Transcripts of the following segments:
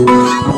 Música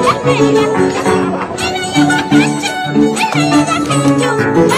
Thank you.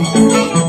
Música